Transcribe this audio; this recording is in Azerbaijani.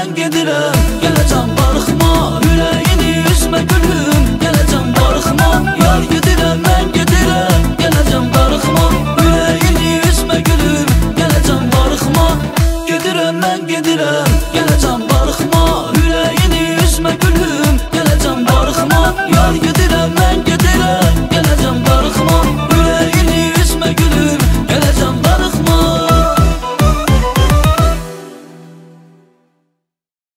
mən gedirəm Gələcəm barxıma, ürəyini üzmə gülüm. Gələcəm barxıma, yar gedirəm mən gedirəm Gələcəm barxıma, ürəyini üzmə gülüm. Gələcəm barxıma, gedirəm mən gedirəm Gələcəm barxıma, ürəyini üzmə gülüm. Gələcəm barxıma, yar gedirəm